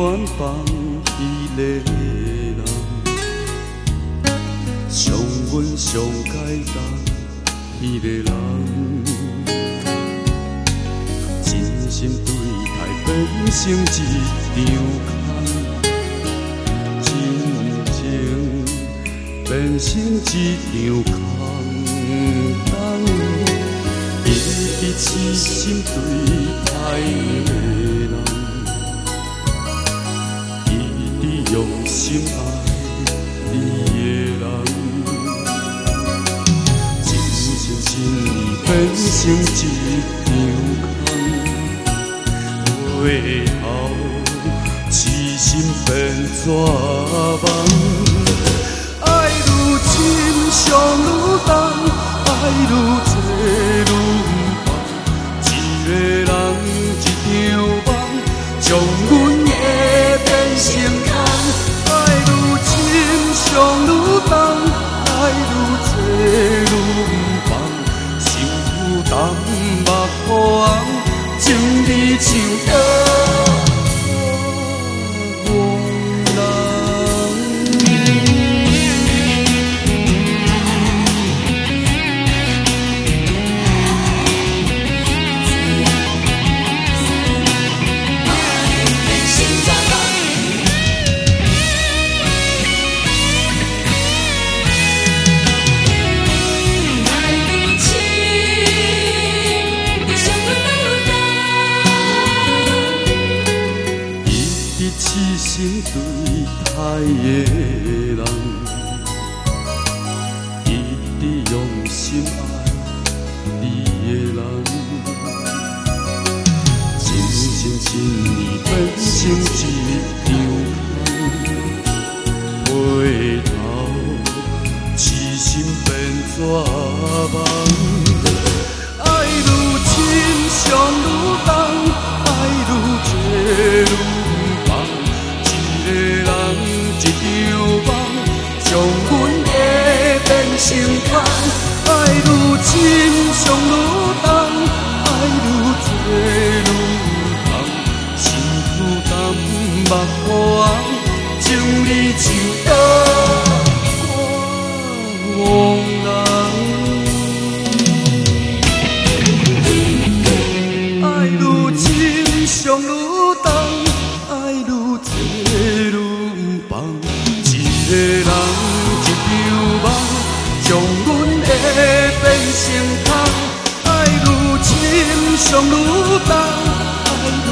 阮放彼个人，伤阮上解冻。彼个人真心对待，变成一场空；真情变成一场空。等伊痴心对待。用心爱。你的人，真心真意变成一场空，最后痴心变绝望。爱愈深，伤愈重，爱愈负担目眶红，情义像痴。心对待的人，一直用心爱你的人，真心真意变成一场空，回头痴心变绝望，爱愈深，伤愈重，爱愈多目眶红，情义像刀割人。爱愈深，伤愈重，爱愈多愈放一个人一场梦，将阮的变成空，爱愈深，伤愈重。爱愈